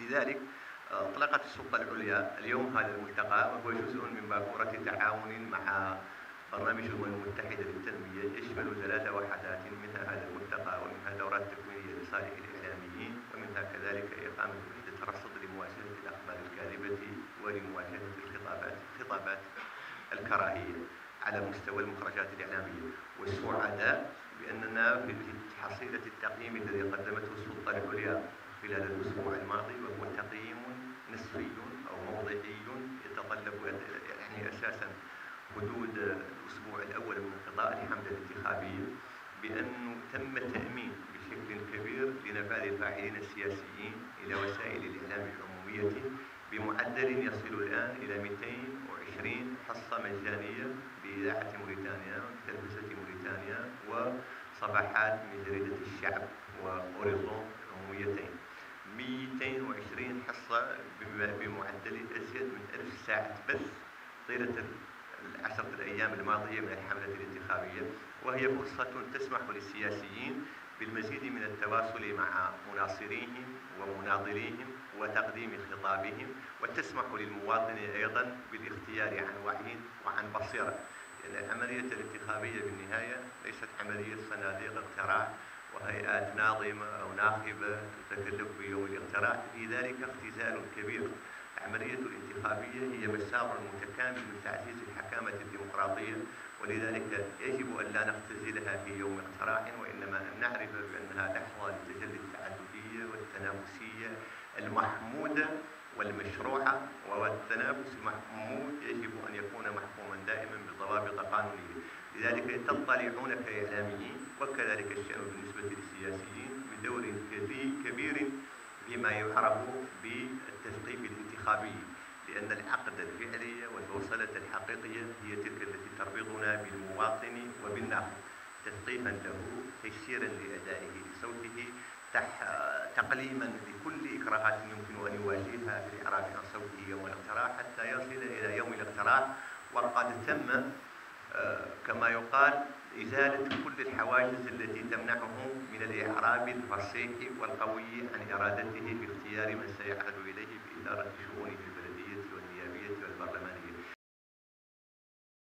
لذلك أطلقت السلطة العليا اليوم هذا الملتقى وهو جزء من باكورة تعاون مع برنامج الأمم المتحدة للتنمية يشمل ثلاث وحدات منها هذا الملتقى ومنها دورات تكوينية لصالح الإعلاميين ومنها كذلك إقامة وحدة رصد لمواجهة الأخبار الكاذبة ولمواجهة الخطابات خطابات الكراهية على مستوى المخرجات الإعلامية. والسعداء بأننا في حصيلة التقييم الذي قدمته السلطة العليا خلال الأسبوع الماضي وهو تقييم نسبي أو موضعي يتطلب يعني أساسا حدود الأسبوع الأول من انقضاء الحملة الانتخابية بأنه تم تأمين بشكل كبير لنفاذ الفاعلين السياسيين إلى وسائل الإعلام العمومية بمعدل يصل الآن إلى 220 حصة مجانية لإذاعة موريتانيا وتلفزة موريتانيا وصفحات من جريدة الشعب وأوريزون عموميتين. 220 حصة بمعدل أزيد من 1000 ساعة بث طيلة العشرة الأيام الماضية من الحملة الانتخابية. وهي فرصة تسمح للسياسيين بالمزيد من التواصل مع مناصريهم ومناضليهم وتقديم خطابهم وتسمح للمواطن أيضا بالاختيار عن وعي وعن بصيرة. لأن العملية الانتخابية بالنهاية ليست عملية صناديق اقتراع وهيئات ناظمة أو ناخبة تتكلف بيوم الاقتراع. لذلك اختزال كبير. العملية الانتخابية هي مسار متكامل من تعزيز الحكامة الديمقراطية. ولذلك يجب أن لا نختزلها في يوم اقتراع وإنما أن نعرف بأنها لحظة لتجلي التعددية والتنافسية المحمودة والمشروعة. والتنافس المحمود يجب أن يكون محكوما دائما بضوابط قانونية. لذلك تطلعون كإعلاميين وكذلك الشأن بالنسبة للسياسيين بدور كبير فيما يعرف بالتثقيف الانتخابي لأن العقد الفعلي والبوصلة الحقيقية هي تلك التي تربطنا بالمواطن وبالناخب تثقيفا له تيسيرا لأدائه لصوته تقليما لكل إكراهات يمكن أن يواجهها في الإعراب عن صوته يوم الاقتراع حتى يصل إلى يوم الاقتراع. وقد تم كما يقال إزالة كل الحواجز التي تمنعه من الإعراب الفصيح والقوي عن إرادته في اختيار من سيعهد إليه شؤونه. البلدية والنيابية والبرلمانية